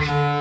Bye.